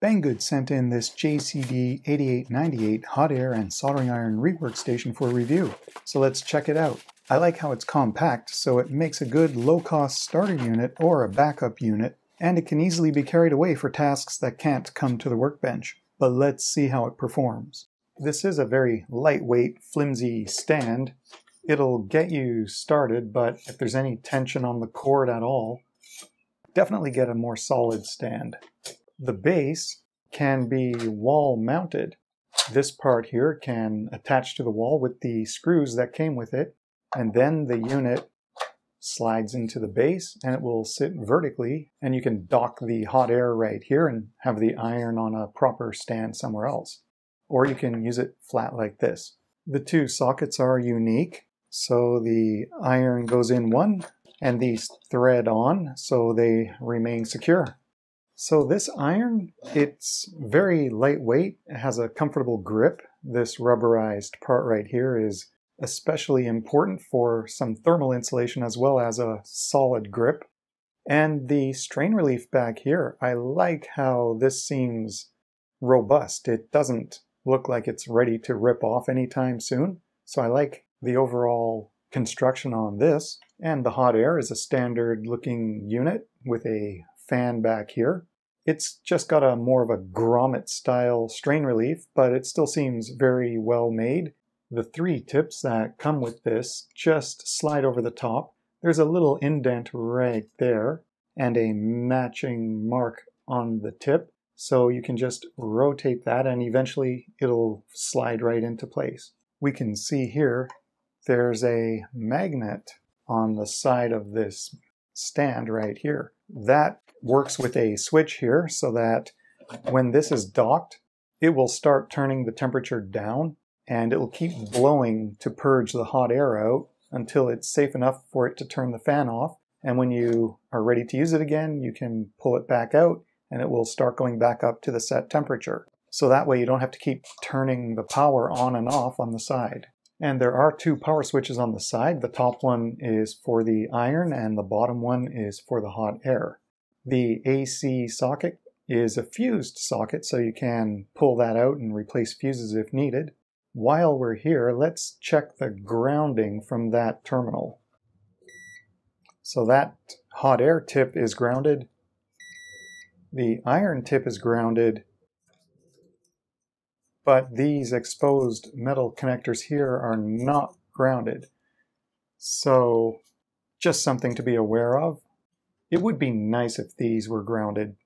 Banggood sent in this JCD8898 hot air and soldering iron rework station for review, so let's check it out. I like how it's compact, so it makes a good low-cost starter unit or a backup unit, and it can easily be carried away for tasks that can't come to the workbench. But let's see how it performs. This is a very lightweight, flimsy stand. It'll get you started, but if there's any tension on the cord at all, definitely get a more solid stand. The base can be wall mounted. This part here can attach to the wall with the screws that came with it, and then the unit slides into the base and it will sit vertically and you can dock the hot air right here and have the iron on a proper stand somewhere else. Or you can use it flat like this. The two sockets are unique, so the iron goes in one and these thread on so they remain secure. So this iron, it's very lightweight. It has a comfortable grip. This rubberized part right here is especially important for some thermal insulation as well as a solid grip. And the strain relief back here, I like how this seems robust. It doesn't look like it's ready to rip off anytime soon. So I like the overall construction on this. And the hot air is a standard looking unit with a fan back here. It's just got a more of a grommet style strain relief, but it still seems very well made. The three tips that come with this just slide over the top. There's a little indent right there and a matching mark on the tip. So you can just rotate that and eventually it'll slide right into place. We can see here there's a magnet on the side of this stand right here. That works with a switch here so that when this is docked, it will start turning the temperature down and it will keep blowing to purge the hot air out until it's safe enough for it to turn the fan off. And when you are ready to use it again, you can pull it back out and it will start going back up to the set temperature. So that way you don't have to keep turning the power on and off on the side. And there are two power switches on the side. The top one is for the iron and the bottom one is for the hot air. The AC socket is a fused socket, so you can pull that out and replace fuses if needed. While we're here, let's check the grounding from that terminal. So that hot air tip is grounded. The iron tip is grounded, but these exposed metal connectors here are not grounded. So just something to be aware of. It would be nice if these were grounded.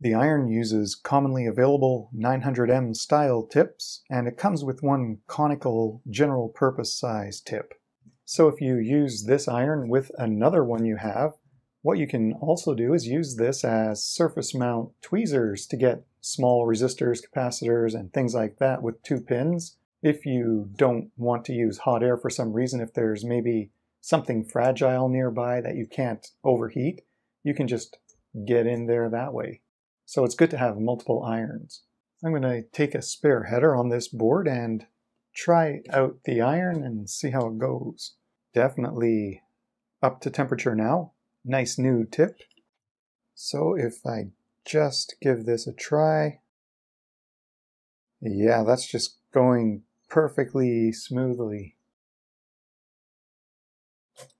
The iron uses commonly available 900M style tips, and it comes with one conical general purpose size tip. So if you use this iron with another one you have, what you can also do is use this as surface mount tweezers to get small resistors, capacitors, and things like that with two pins. If you don't want to use hot air for some reason, if there's maybe something fragile nearby that you can't overheat, you can just get in there that way. So it's good to have multiple irons. I'm going to take a spare header on this board and try out the iron and see how it goes. Definitely up to temperature now. Nice new tip. So if I just give this a try, yeah, that's just going perfectly smoothly.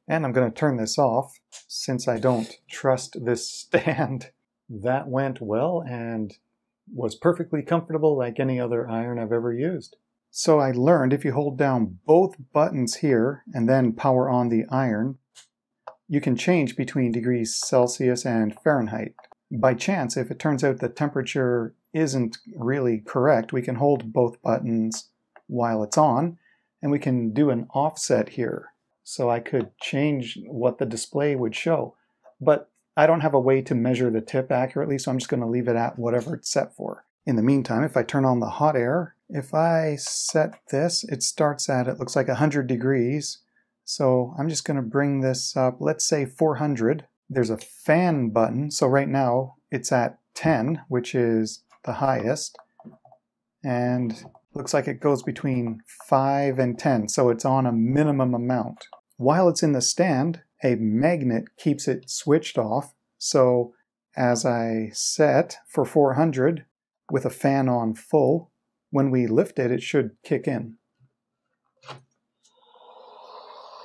And I'm going to turn this off since I don't trust this stand. That went well and was perfectly comfortable like any other iron I've ever used. So I learned if you hold down both buttons here and then power on the iron, you can change between degrees Celsius and Fahrenheit. By chance, if it turns out the temperature isn't really correct, we can hold both buttons while it's on and we can do an offset here so I could change what the display would show. But I don't have a way to measure the tip accurately, so I'm just going to leave it at whatever it's set for. In the meantime, if I turn on the hot air, if I set this, it starts at, it looks like 100 degrees. So I'm just going to bring this up, let's say 400. There's a fan button, so right now it's at 10, which is the highest. And looks like it goes between 5 and 10, so it's on a minimum amount. While it's in the stand, a magnet keeps it switched off, so as I set for 400, with a fan on full. When we lift it, it should kick in.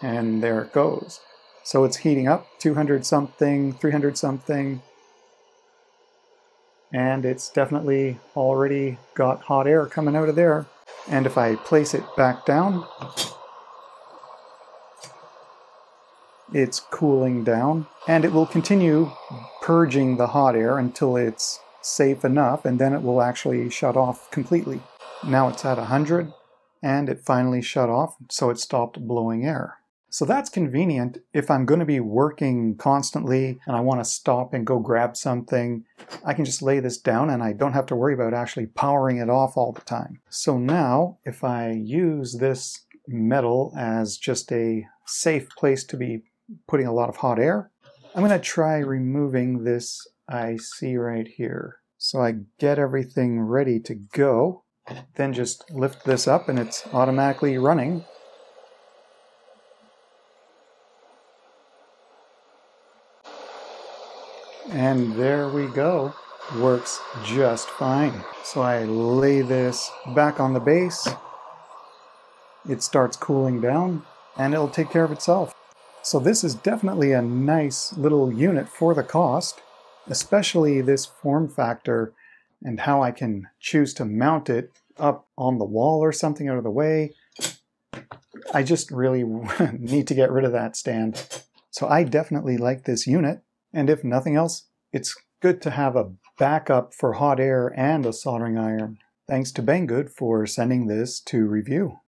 And there it goes. So it's heating up 200 something, 300 something, and it's definitely already got hot air coming out of there. And if I place it back down, it's cooling down and it will continue purging the hot air until it's safe enough and then it will actually shut off completely. Now it's at 100 and it finally shut off so it stopped blowing air. So that's convenient if I'm going to be working constantly and I want to stop and go grab something. I can just lay this down and I don't have to worry about actually powering it off all the time. So now if I use this metal as just a safe place to be putting a lot of hot air, I'm going to try removing this IC right here. So I get everything ready to go, then just lift this up and it's automatically running And there we go. Works just fine. So I lay this back on the base. It starts cooling down and it'll take care of itself. So this is definitely a nice little unit for the cost, especially this form factor and how I can choose to mount it up on the wall or something out of the way. I just really need to get rid of that stand. So I definitely like this unit. And if nothing else, it's good to have a backup for hot air and a soldering iron. Thanks to Banggood for sending this to review.